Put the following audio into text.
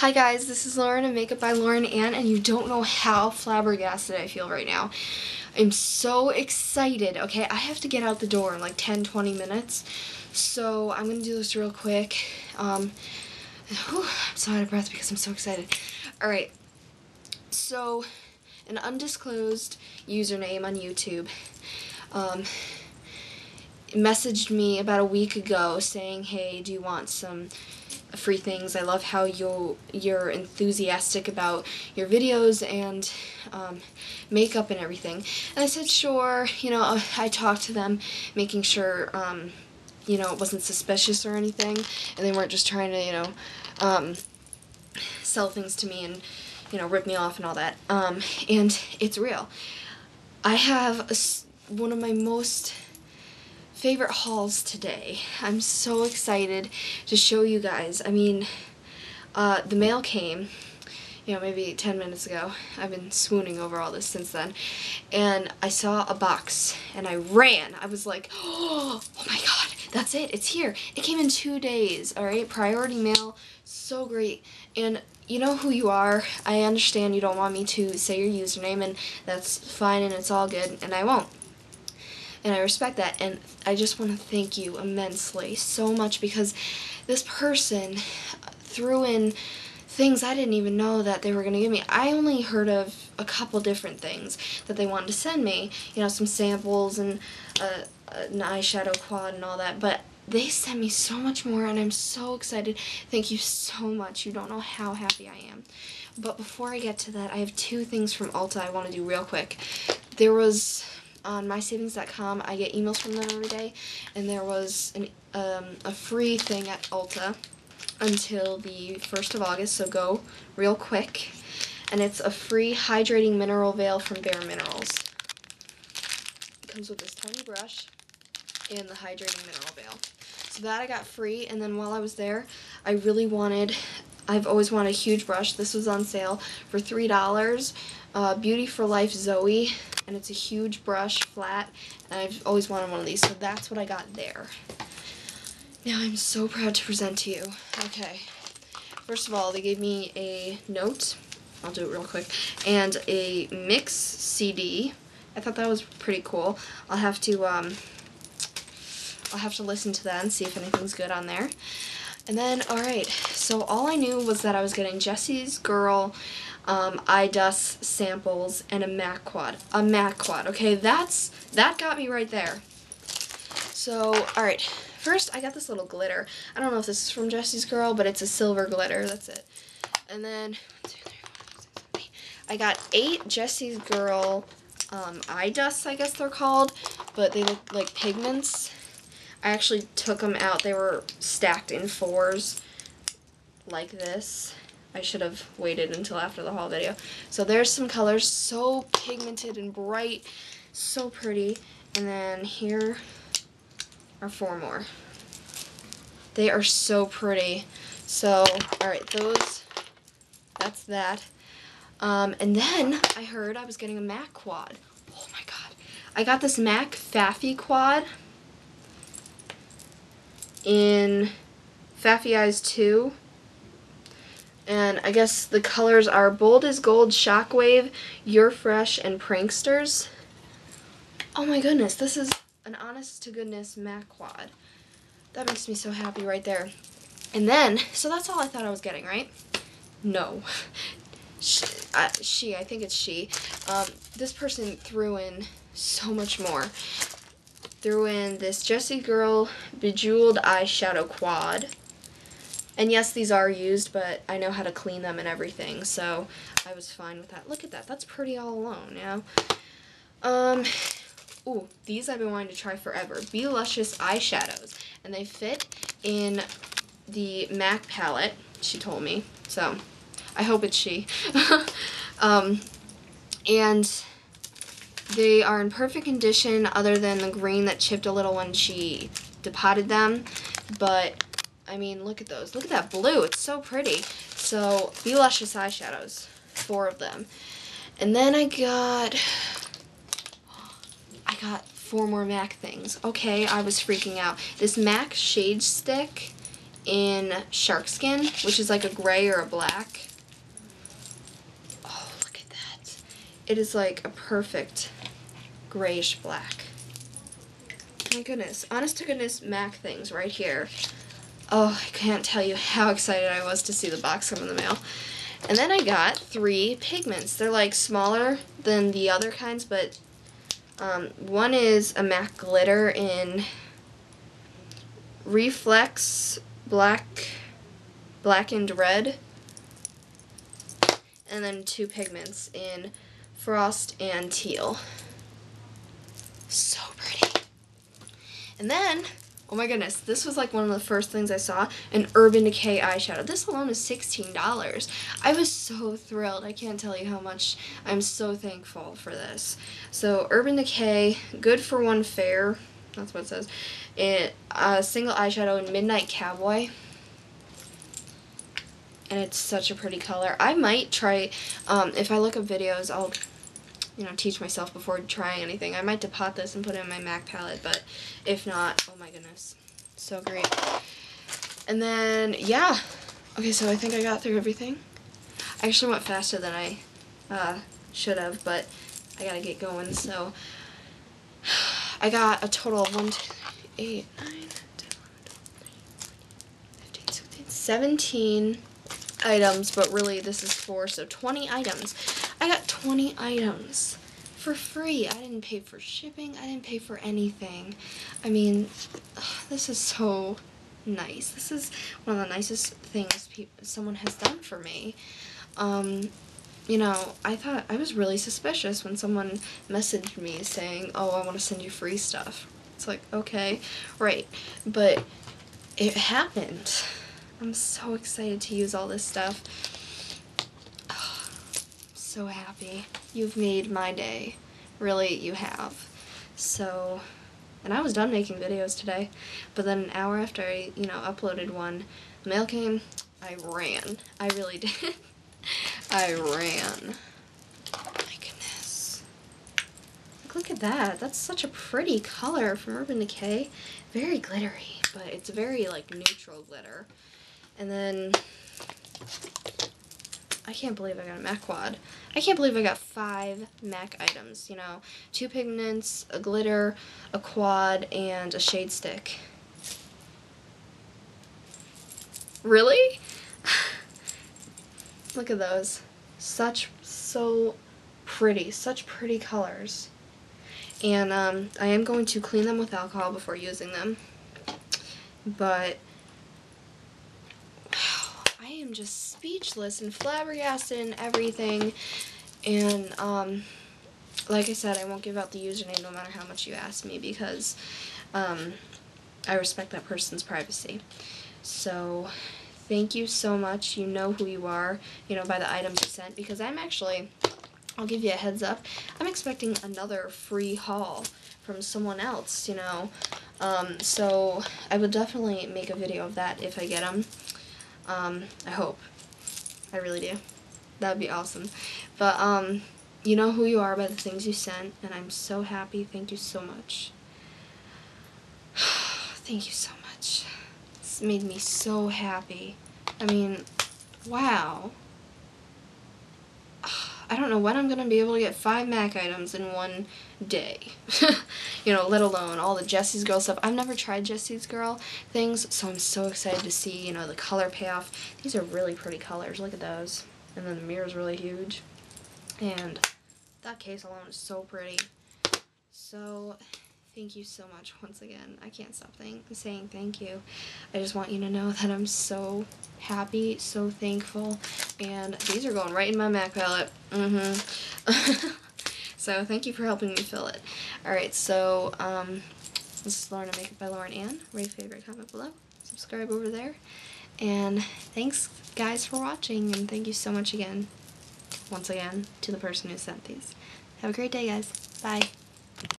Hi guys, this is Lauren of Makeup by Lauren Anne, and you don't know how flabbergasted I feel right now. I'm so excited. Okay, I have to get out the door in like 10-20 minutes, so I'm going to do this real quick. Um, whew, I'm so out of breath because I'm so excited. Alright, so an undisclosed username on YouTube um, messaged me about a week ago saying, hey, do you want some free things. I love how you you're enthusiastic about your videos and um, makeup and everything. And I said, sure. You know, I talked to them, making sure, um, you know, it wasn't suspicious or anything, and they weren't just trying to, you know, um, sell things to me and, you know, rip me off and all that. Um, and it's real. I have a, one of my most favorite hauls today. I'm so excited to show you guys. I mean, uh, the mail came, you know, maybe 10 minutes ago. I've been swooning over all this since then. And I saw a box and I ran. I was like, oh, oh my god, that's it. It's here. It came in two days, alright? Priority mail. So great. And you know who you are. I understand you don't want me to say your username, and that's fine and it's all good, and I won't and I respect that and I just want to thank you immensely so much because this person threw in things I didn't even know that they were going to give me. I only heard of a couple different things that they wanted to send me, you know, some samples and uh, an eyeshadow quad and all that, but they sent me so much more and I'm so excited. Thank you so much. You don't know how happy I am. But before I get to that, I have two things from Ulta I want to do real quick. There was on mysavings.com. I get emails from them every day, and there was an, um, a free thing at Ulta until the 1st of August, so go real quick. And it's a free hydrating mineral veil from Bare Minerals. It comes with this tiny brush and the hydrating mineral veil. So that I got free, and then while I was there, I really wanted, I've always wanted a huge brush. This was on sale for $3. Uh, Beauty for Life Zoe and it's a huge brush, flat, and I've always wanted one of these, so that's what I got there. Now I'm so proud to present to you. Okay, first of all, they gave me a note, I'll do it real quick, and a mix CD. I thought that was pretty cool. I'll have to, um, I'll have to listen to that and see if anything's good on there. And then, alright, so all I knew was that I was getting Jesse's Girl um, iDust samples, and a MAC quad. A MAC quad, okay? That's, that got me right there. So, alright. First, I got this little glitter. I don't know if this is from Jesse's Girl, but it's a silver glitter. That's it. And then, I got eight Jesse's Girl um, iDusts, I guess they're called, but they look like pigments. I actually took them out. They were stacked in fours like this. I should have waited until after the haul video. So there's some colors, so pigmented and bright, so pretty. And then here are four more. They are so pretty. So, alright, those, that's that. Um, and then I heard I was getting a MAC quad. Oh my god. I got this MAC Fafi quad in Fafi Eyes 2 and I guess the colors are Bold as Gold, Shockwave, You're Fresh, and Pranksters. Oh my goodness, this is an honest to goodness MAC quad. That makes me so happy right there. And then, so that's all I thought I was getting, right? No. She, uh, she I think it's she, um, this person threw in so much more. Threw in this Jessie Girl Bejeweled Eyeshadow Quad and yes, these are used, but I know how to clean them and everything, so I was fine with that. Look at that. That's pretty all alone, you know? Um, ooh, these I've been wanting to try forever. Beeluscious eyeshadows. And they fit in the MAC palette, she told me. So, I hope it's she. um, and they are in perfect condition other than the green that chipped a little when she depotted them. But I mean, look at those. Look at that blue. It's so pretty. So, Beeluscious eyeshadows. Four of them. And then I got... I got four more MAC things. Okay, I was freaking out. This MAC Shade Stick in Sharkskin, which is like a gray or a black. Oh, look at that. It is like a perfect grayish black. My goodness. Honest to goodness MAC things right here. Oh, I can't tell you how excited I was to see the box come in the mail. And then I got three pigments. They're like smaller than the other kinds, but um, one is a MAC glitter in Reflects Black, Blackened Red. And then two pigments in Frost and Teal. So pretty. And then Oh my goodness, this was like one of the first things I saw, an Urban Decay eyeshadow. This alone is $16. I was so thrilled. I can't tell you how much I'm so thankful for this. So Urban Decay, good for one fair, that's what it says. It a single eyeshadow in Midnight Cowboy. And it's such a pretty color. I might try, um, if I look up videos, I'll you know, teach myself before trying anything. I might depot this and put it in my MAC palette, but if not, oh my goodness, so great. And then, yeah, okay, so I think I got through everything. I actually went faster than I uh, should have, but I gotta get going, so I got a total of 1, 2, 8, 9, 10, 11, 15, 16, 17 items, but really this is 4, so 20 items. I got 20 items for free. I didn't pay for shipping. I didn't pay for anything. I mean, this is so nice. This is one of the nicest things someone has done for me. Um, you know, I thought I was really suspicious when someone messaged me saying, "Oh, I want to send you free stuff." It's like, okay, right, but it happened. I'm so excited to use all this stuff so happy. You've made my day. Really, you have. So, and I was done making videos today, but then an hour after I, you know, uploaded one, mail came, I ran. I really did. I ran. My goodness. Like, look at that. That's such a pretty color from Urban Decay. Very glittery, but it's very, like, neutral glitter. And then I can't believe I got a MAC quad. I can't believe I got five MAC items, you know. Two pigments, a glitter, a quad, and a shade stick. Really? Look at those. Such, so pretty. Such pretty colors. And um, I am going to clean them with alcohol before using them. But am just speechless and flabbergasted and everything. And, um, like I said, I won't give out the username no matter how much you ask me because um, I respect that person's privacy. So, thank you so much. You know who you are, you know, by the items you sent because I'm actually, I'll give you a heads up, I'm expecting another free haul from someone else, you know. Um, so, I will definitely make a video of that if I get them. Um, I hope. I really do. That would be awesome. But, um, you know who you are by the things you sent, and I'm so happy. Thank you so much. Thank you so much. It's made me so happy. I mean, wow. I don't know when I'm going to be able to get five MAC items in one day. you know, let alone all the Jesse's Girl stuff. I've never tried Jesse's Girl things, so I'm so excited to see, you know, the color payoff. These are really pretty colors. Look at those. And then the mirror is really huge. And that case alone is so pretty. So, thank you so much once again. I can't stop thank saying thank you. I just want you to know that I'm so happy, so thankful, and these are going right in my MAC palette. Mm-hmm. so thank you for helping me fill it. Alright, so um, this is Lauren Makeup by Lauren Anne. Rate, favorite, comment below. Subscribe over there. And thanks, guys, for watching, and thank you so much again, once again, to the person who sent these. Have a great day, guys. Bye.